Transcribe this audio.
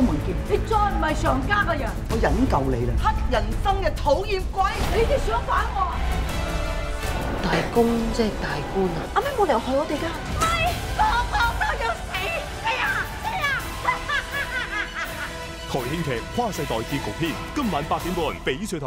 你再唔系常家嘅人，我忍咎你啦！黑人憎嘅討厭鬼，你哋想反我？大公即係大官啊！阿咩冇理由害我哋噶。喂，個個都要死！哎呀，哎呀！台慶劇跨世代結局篇，今晚八點半翡翠台。